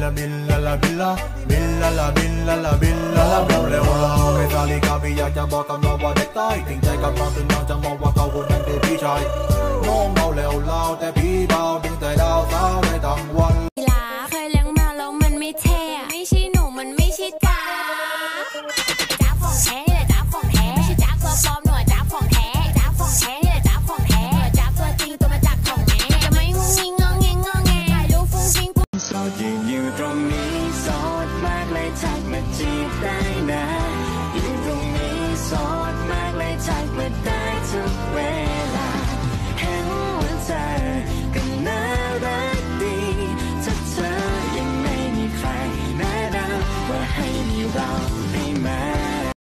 la billa la billa billa la billa la billa la เราเร็วเราไม่ซาลิกาพี่อยากจะบอกกับน้องว่าเด็กใต้หึงใจกับน้องถึงน้องจะมองว่าเขาคนนั้นคือพี่ชายน้องเราเร็วเราแต่พี่เบา จากมาจีบได้นะ